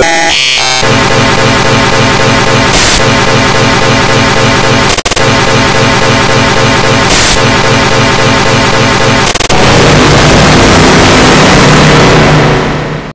Bye.